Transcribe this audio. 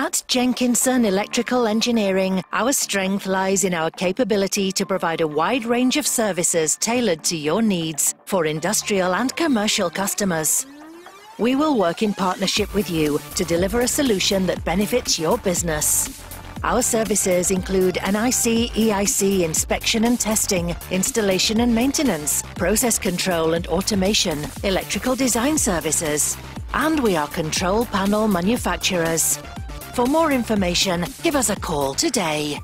At Jenkinson Electrical Engineering, our strength lies in our capability to provide a wide range of services tailored to your needs for industrial and commercial customers. We will work in partnership with you to deliver a solution that benefits your business. Our services include NIC EIC inspection and testing, installation and maintenance, process control and automation, electrical design services, and we are control panel manufacturers. For more information, give us a call today.